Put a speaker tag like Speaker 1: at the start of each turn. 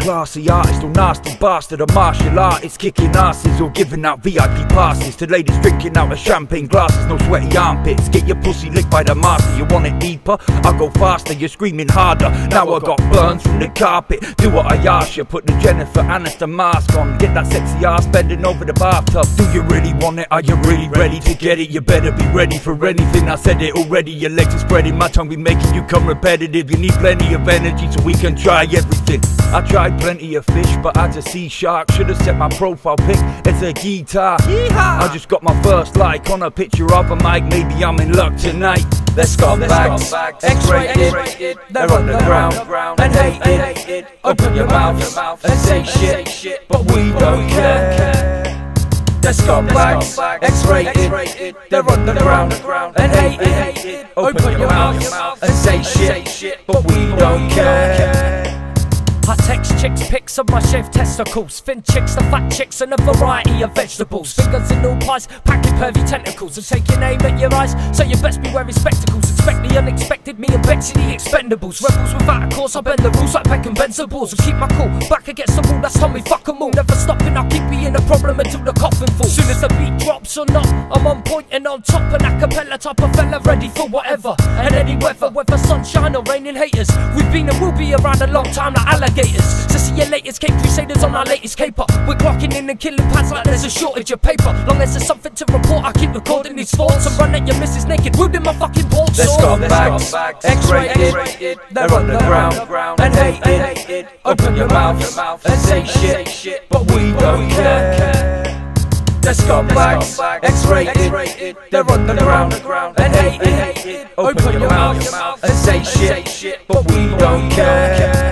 Speaker 1: classy artist or nasty bastard, a martial artist kicking asses or giving out VIP passes to ladies drinking out of champagne glasses, no sweaty armpits. Get your pussy licked by the master, you want it deeper? I go faster, you're screaming harder. Now I got burns from the carpet. Do what I ask you, put the Jennifer Aniston mask on. Get that sexy ass bending over the bathtub. Do you really want it? Are you really ready to get it? You better be ready for anything. I said it already. Your legs are spreading, my tongue be making you come repetitive. You need plenty of energy so we can try everything. I tried plenty of fish, but I just see shark. Should've set my profile pic as a guitar. I just got my first like on a picture of a mic. Maybe I'm in luck tonight. Let's go back. X-rated, they're on the ground and hated. Open your mouth and say shit, but we don't care. Let's go back. X-rated, they're on the ground and hated. Open your mouth and say shit, but we don't care.
Speaker 2: Chicks pics of my shaved testicles. Thin chicks, the fat chicks, and a variety of vegetables. Fingers in all pies, packing pervy tentacles. And taking aim at your eyes, so you best be wearing spectacles. Expect the unexpected, me Betsy the expendables. Rebels without a cause, I bend the rules like Beckham the balls. Keep my cool, back against the wall, that's how we fuck 'em all. Never stopping, I'll keep being a problem until the coffin falls. Soon as the beat drops or not, I'm on point and on top. An acapella type of fella, ready for whatever. And any weather, whether sunshine or raining haters. We've been and will be around a long time like alligators. So see you latest, Cape Crusaders on our latest caper. We're clocking in and killing pads like there's a shortage of paper. Long as there's something to report, I keep recording these thoughts. And run at your missus naked, wound in my fucking.
Speaker 1: Let's go back. X-rated, they're on the ground. and hated. Open your mouth and say shit, but we don't care. Let's go back. X-rated, they're on the ground. and hated. Open your mouth and say shit, but we don't care.